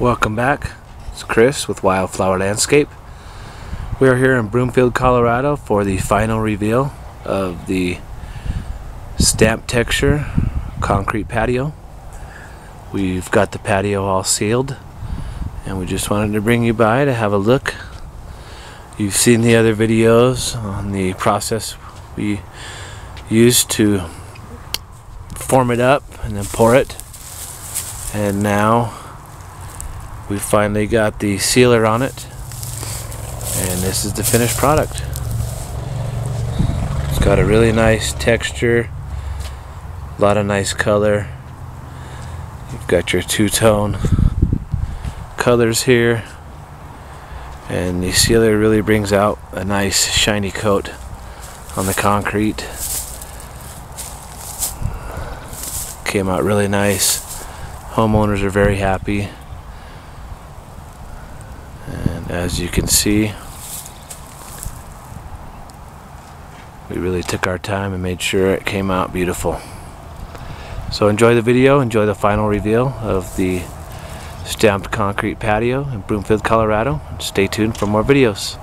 Welcome back. It's Chris with Wildflower Landscape. We are here in Broomfield, Colorado for the final reveal of the stamp texture concrete patio. We've got the patio all sealed and we just wanted to bring you by to have a look. You've seen the other videos on the process we used to form it up and then pour it and now we finally got the sealer on it and this is the finished product. It's got a really nice texture a lot of nice color. You've got your two-tone colors here and the sealer really brings out a nice shiny coat on the concrete. Came out really nice. Homeowners are very happy and as you can see we really took our time and made sure it came out beautiful. So enjoy the video enjoy the final reveal of the stamped concrete patio in Broomfield Colorado. Stay tuned for more videos